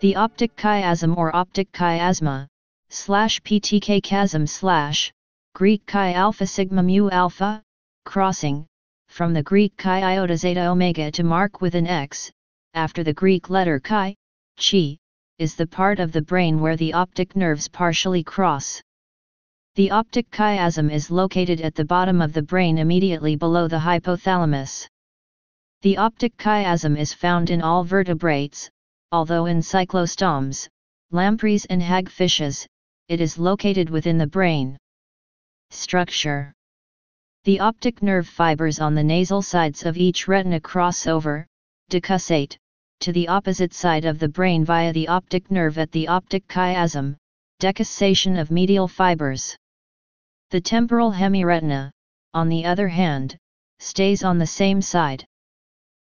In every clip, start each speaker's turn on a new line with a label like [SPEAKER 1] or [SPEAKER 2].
[SPEAKER 1] The optic chiasm or optic chiasma, slash ptk chasm slash, Greek chi alpha sigma mu alpha, crossing, from the Greek chi iota zeta omega to mark with an X, after the Greek letter chi, chi, is the part of the brain where the optic nerves partially cross. The optic chiasm is located at the bottom of the brain immediately below the hypothalamus. The optic chiasm is found in all vertebrates, although in cyclostomes, lampreys and hagfishes, it is located within the brain. Structure The optic nerve fibers on the nasal sides of each retina cross over, decussate, to the opposite side of the brain via the optic nerve at the optic chiasm, decussation of medial fibers. The temporal hemiretina, on the other hand, stays on the same side.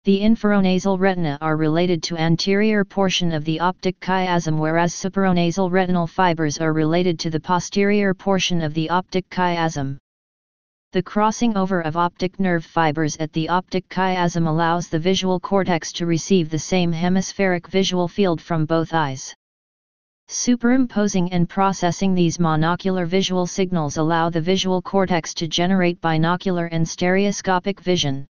[SPEAKER 1] The inferonasal retina are related to anterior portion of the optic chiasm whereas superonasal retinal fibers are related to the posterior portion of the optic chiasm. The crossing over of optic nerve fibers at the optic chiasm allows the visual cortex to receive the same hemispheric visual field from both eyes. Superimposing and processing these monocular visual signals allow the visual cortex to generate binocular and stereoscopic vision.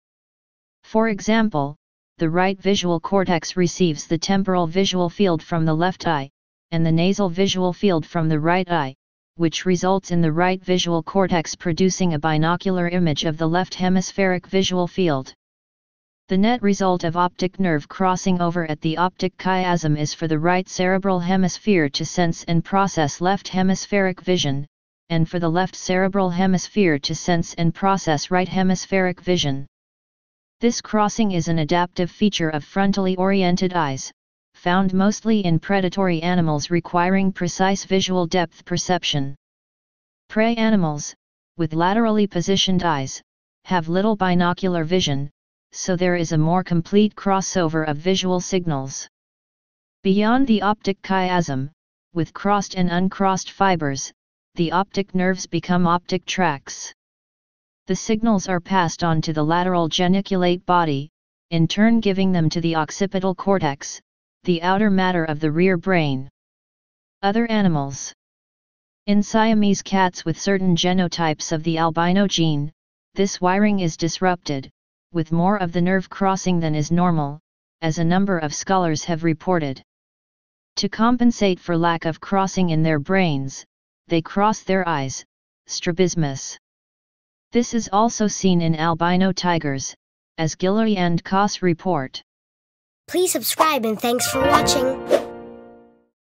[SPEAKER 1] For example, the right visual cortex receives the temporal visual field from the left eye, and the nasal visual field from the right eye, which results in the right visual cortex producing a binocular image of the left hemispheric visual field. The net result of optic nerve crossing over at the optic chiasm is for the right cerebral hemisphere to sense and process left hemispheric vision, and for the left cerebral hemisphere to sense and process right hemispheric vision. This crossing is an adaptive feature of frontally oriented eyes, found mostly in predatory animals requiring precise visual depth perception. Prey animals, with laterally positioned eyes, have little binocular vision, so there is a more complete crossover of visual signals. Beyond the optic chiasm, with crossed and uncrossed fibers, the optic nerves become optic tracts the signals are passed on to the lateral geniculate body, in turn giving them to the occipital cortex, the outer matter of the rear brain. Other animals In Siamese cats with certain genotypes of the albino gene, this wiring is disrupted, with more of the nerve crossing than is normal, as a number of scholars have reported. To compensate for lack of crossing in their brains, they cross their eyes, strabismus. This is also seen in albino tigers, as Guillery and Kaas report.
[SPEAKER 2] Please subscribe and thanks for watching.